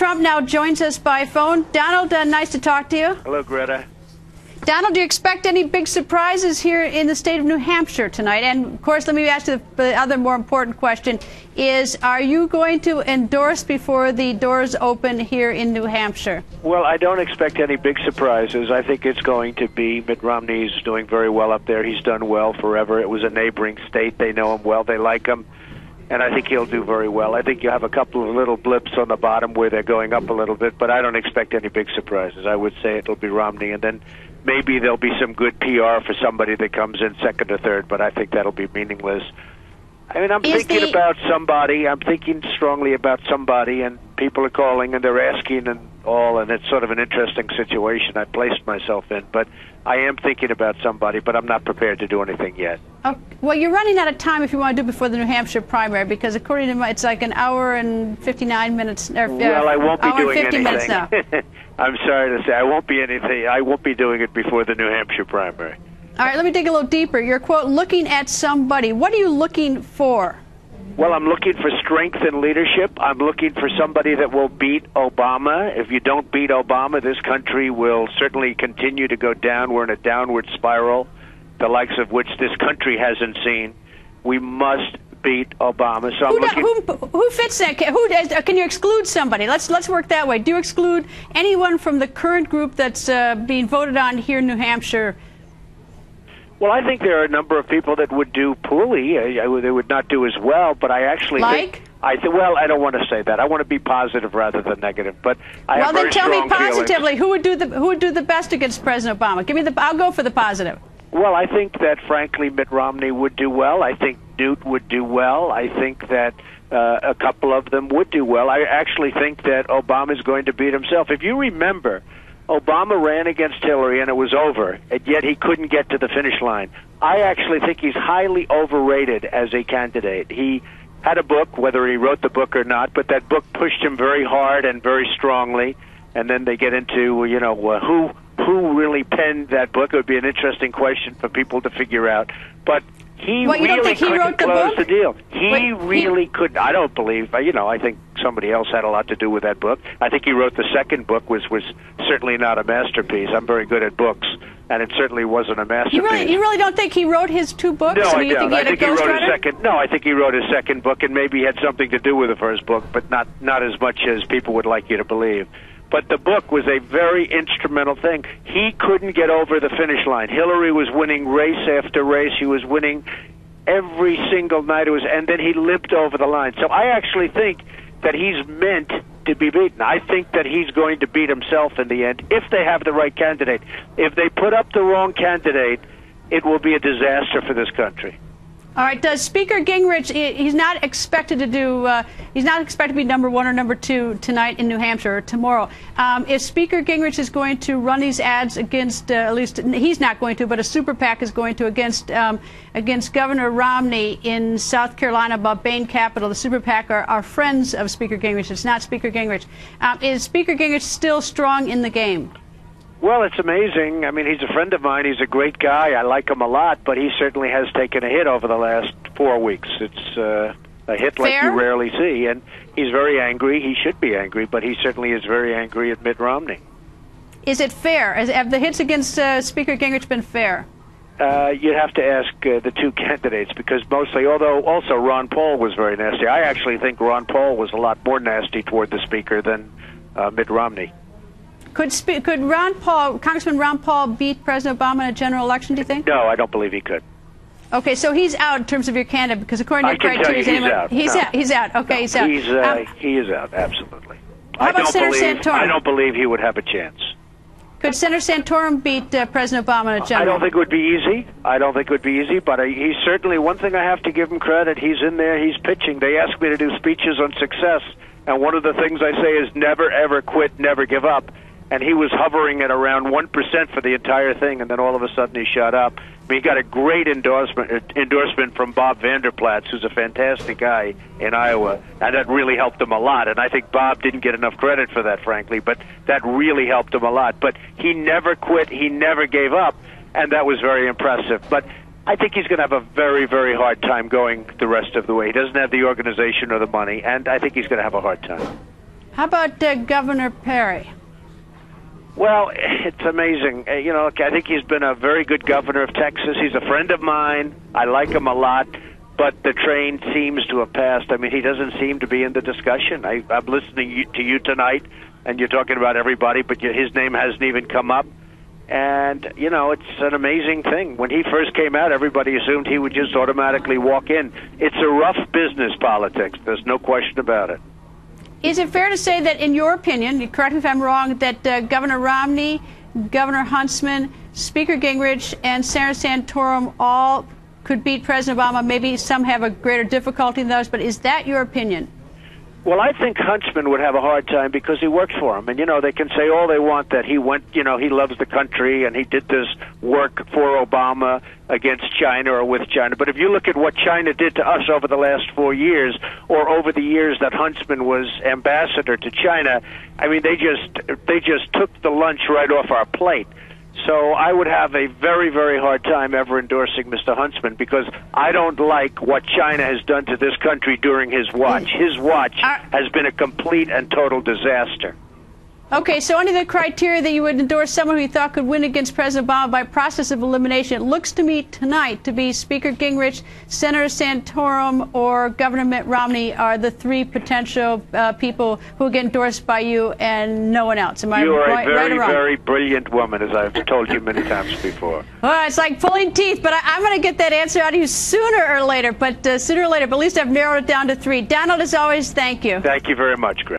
Trump now joins us by phone. Donald, uh, nice to talk to you. Hello, Greta. Donald, do you expect any big surprises here in the state of New Hampshire tonight? And of course, let me ask you the other more important question: Is are you going to endorse before the doors open here in New Hampshire? Well, I don't expect any big surprises. I think it's going to be Mitt Romney's doing very well up there. He's done well forever. It was a neighboring state. They know him well. They like him and I think he'll do very well. I think you have a couple of little blips on the bottom where they're going up a little bit, but I don't expect any big surprises. I would say it'll be Romney, and then maybe there'll be some good PR for somebody that comes in second or third, but I think that'll be meaningless. I mean, I'm Is thinking about somebody. I'm thinking strongly about somebody, and people are calling and they're asking and all, and it's sort of an interesting situation I placed myself in. But I am thinking about somebody, but I'm not prepared to do anything yet. Oh, well, you're running out of time if you want to do it before the New Hampshire primary, because according to my, it's like an hour and 59 minutes. Or, uh, Well, I won't be doing and 50 minutes now. anything. I'm sorry to say, I won't be anything. I won't be doing it before the New Hampshire primary. All right, let me dig a little deeper. You're quote looking at somebody. What are you looking for? Well, I'm looking for strength and leadership. I'm looking for somebody that will beat Obama. If you don't beat Obama, this country will certainly continue to go down. We're in a downward spiral, the likes of which this country hasn't seen. We must beat Obama. So I'm Who, looking. who, who fits that? Can, who uh, can you exclude somebody? Let's let's work that way. Do you exclude anyone from the current group that's uh, being voted on here in New Hampshire? Well, I think there are a number of people that would do poorly. I, I, they would not do as well, but I actually Like? think. I th- well, I don't want to say that. I want to be positive rather than negative. But I well, then tell me strong feelings. positively who would do the who would do the best against President Obama. Give me the. I'll go for the positive. Well, I think that frankly Mitt Romney would do well. I think Newt would do well. I think that uh, a couple of them would do well. I actually think that Obama is going to beat himself. If you remember, Obama ran against Hillary and it was over, and yet he couldn't get to the finish line. I actually think he's highly overrated as a candidate. He had a book, whether he wrote the book or not, but that book pushed him very hard and very strongly. And then they get into, you know, uh, who who really penned that book. It would be an interesting question for people to figure out. But he What, really he couldn't wrote the close book? the deal. He Wait, he- really could. I don't believe. uh, You know, I think somebody else had a lot to do with that book. I think he wrote the second book, was was certainly not a masterpiece. I'm very good at books, and it certainly wasn't a masterpiece. You really you really don't think he wrote his two books? No, I mean, don't. think I think he wrote his ghostwriter? second. No, I think he wrote his second book, and maybe he had something to do with the first book, but not not as much as people would like you to believe. But the book was a very instrumental thing. He couldn't get over the finish line. Hillary was winning race after race. He was winning every single night. It was, and then he limped over the line. So I actually think that he's meant to be beaten. I think that he's going to beat himself in the end if they have the right candidate. If they put up the wrong candidate, it will be a disaster for this country. All right. Does Speaker Gingrich? He's not expected to do. Uh, he's not expected to be number one or number two tonight in New Hampshire or tomorrow. Um, if Speaker Gingrich is going to run these ads against, uh, at least he's not going to, but a super PAC is going to against um, against Governor Romney in South Carolina about Bain Capital. The super PAC are, are friends of Speaker Gingrich. It's not Speaker Gingrich. Um, is Speaker Gingrich still strong in the game? Well, it's amazing. I mean, he's a friend of mine. He's a great guy. I like him a lot, but he certainly has taken a hit over the last four weeks. It's uh, a hit like you rarely see, and he's very angry. He should be angry, but he certainly is very angry at Mitt Romney. Is it fair? Have the hits against uh, Speaker Gingrich been fair? Uh, you'd have to ask uh, the two candidates because mostly, although also Ron Paul was very nasty. I actually think Ron Paul was a lot more nasty toward the speaker than uh, Mitt Romney. Could spe- could Ron Paul, Congressman Ron Paul, beat President Obama in a general election? Do you think? No, I don't believe he could. Okay, so he's out in terms of your candidate because according to your criteria, he's anyone- out. He's No. out. He's out. Okay, No, he's out. He's uh, Um, he is out absolutely. How I about don't Senator believe Santorum? I don't believe he would have a chance. could Senator Santorum beat uh, President Obama in a general? I don't think it would be easy. I don't think it would be easy, but I, he's certainly one thing I have to give him credit. He's in there. He's pitching. They ask me to do speeches on success, and one of the things I say is never ever quit, never give up. And he was hovering at around one percent for the entire thing, and then all of a sudden he shot up. I mean, he got a great endorsement uh, endorsement from Bob Vander Plaats, who's a fantastic guy in Iowa, and that really helped him a lot. And I think Bob didn't get enough credit for that, frankly, but that really helped him a lot. But he never quit. He never gave up, and that was very impressive. But I think he's going to have a very, very hard time going the rest of the way. He doesn't have the organization or the money, and I think he's going to have a hard time. How about uh, Governor Perry? Well, it's amazing. Uh, you know, I think he's been a very good governor of Texas. He's a friend of mine. I like him a lot, but the train seems to have passed. I mean, he doesn't seem to be in the discussion. I, I'm listening to you tonight, and you're talking about everybody, but his name hasn't even come up. And, you know, it's an amazing thing. When he first came out, everybody assumed he would just automatically walk in. It's a rough business politics. There's no question about it. Is it fair to say that, in your opinion, correct me if I'm wrong, that uh, Governor Romney, Governor Huntsman, Speaker Gingrich, and Senator Santorum all could beat President Obama? Maybe some have a greater difficulty than those, but is that your opinion? Well, I think Huntsman would have a hard time because he worked for him. And, you know, they can say all they want that he went, you know, he loves the country and he did this work for Obama against China or with China. But if you look at what China did to us over the last four years or over the years that Huntsman was ambassador to China, I mean, they just, they just took the lunch right off our plate. So I would have a very, very hard time ever endorsing Mr. Huntsman because I don't like what China has done to this country during his watch. His watch uh, has been a complete and total disaster. Okay, so under the criteria that you would endorse someone who you thought could win against President Obama by process of elimination, it looks to me tonight to be Speaker Gingrich, Senator Santorum, or Governor Mitt Romney are the three potential uh, people who get endorsed by you and no one else. Am I you are right, a very, right very brilliant woman, as I've told you many times before. Well, it's like pulling teeth, but I, am going to get that answer out of you sooner or later. But uh, sooner or later, but at least I've narrowed it down to three. Donald, as always, thank you. Thank you very much, Greg.